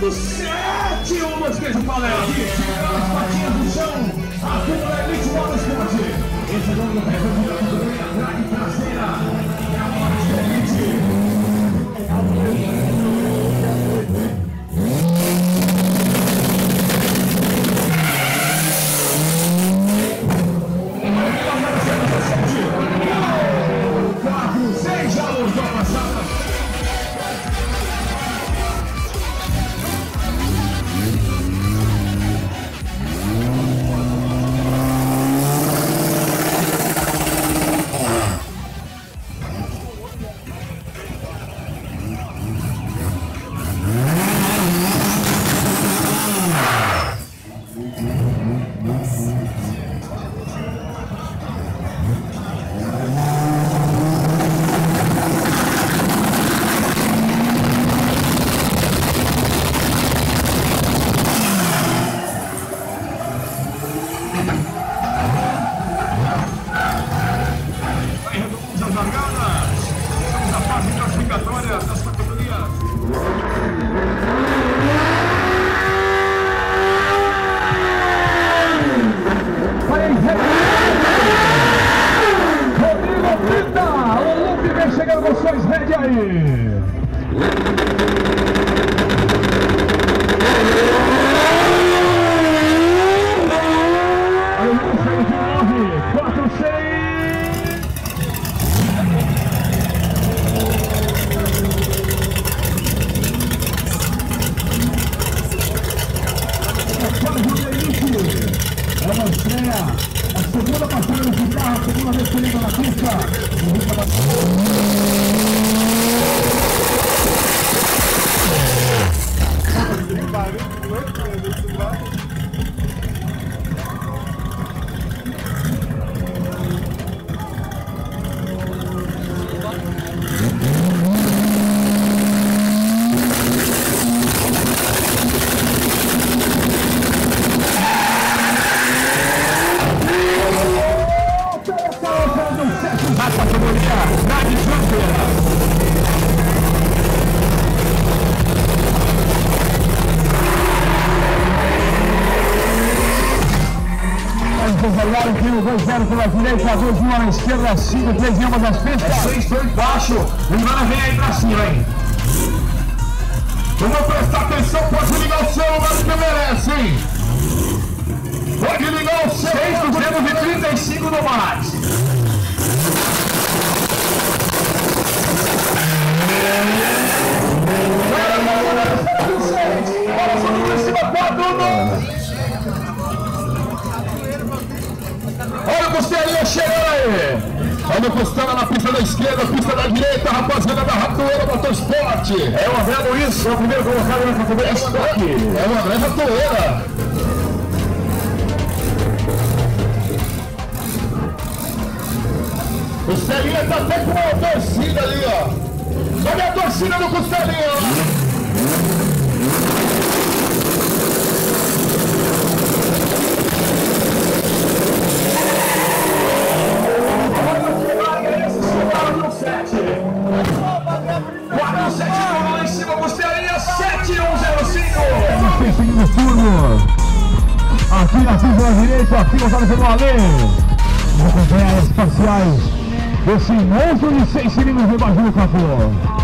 do sete, um, dois, três, o Palermo aqui, é? pelas patinhas do chão, a horas Elite Motorsport. Esse jogo não é 자, 2-0 pela direita, 2 1 na esquerda, 5 3 em ambas as pistas. É 6 foi embaixo. Lembrando, vem aí pra cima, hein? Vamos prestar atenção, pode ligar o celular que merece, hein? Pode ligar o celular. 635 da esquerda, pista da direita, rapaziada da Ratoeira Motorsport. É o André Luiz, é o primeiro colocado na categoria estoque. É o André Ratoeira. O Costelinha tá até com uma torcida ali, ó. Olha a torcida do Costelinha, ó. Aqui pista direita, aqui voltado pelo Alê. Vamos acompanhar as parciais desse monstro de 6 cilindros debaixo do capô.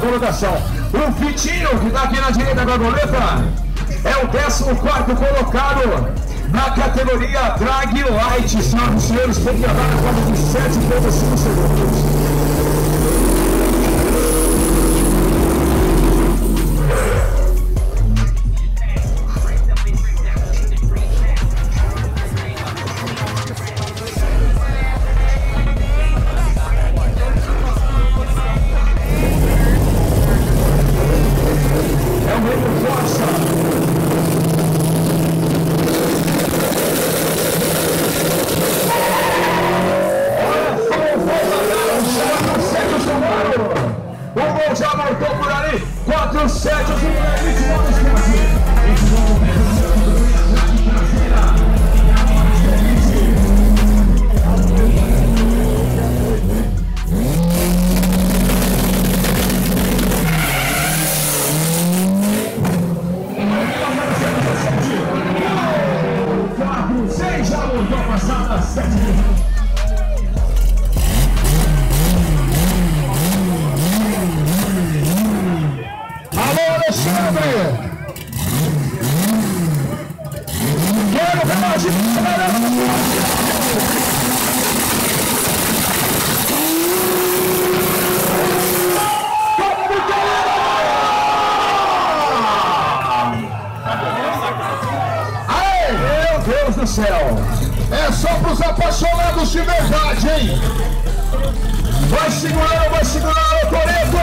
Colocação. O Fitinho, que está aqui na direita da goleta, é o 14 colocado na categoria Drag Light. Senhoras e senhores, tem que andar na quadra de 7,5 segundos. Europa passada 7 só para os apaixonados de verdade, hein? Vai segurando, vai segurando, Toreto.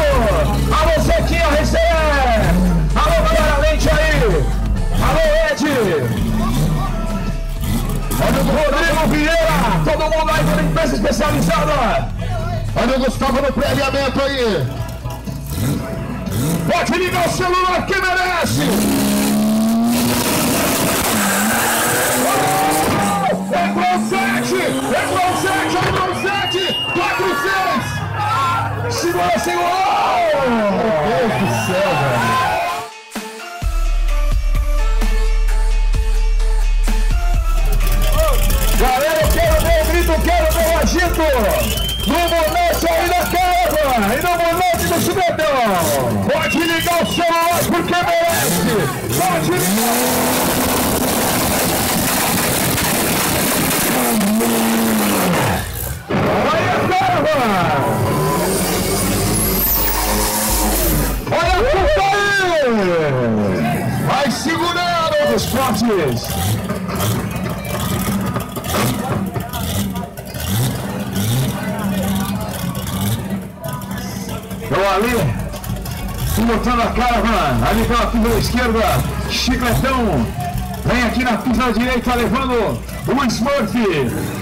Alô, Zequinha Reserve. Alô, galera, lente aí. Alô, Ed. Olha o Rodrigo Vieira. Todo mundo aí com limpeza especializada. Olha o Gustavo no pré-alinhamento aí. Pode ligar o celular que merece. No monete aí na casa! E no monete do cidadão! Pode ligar o celular porque merece! Pode ligar! esportes. Então ali, botando a cara, mano. Ali pela pista esquerda, Chicletão. Vem aqui na pista direita levando o Smurf.